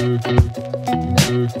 Mm-hmm.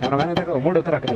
మన manager మూడు వచ్చి అక్కడ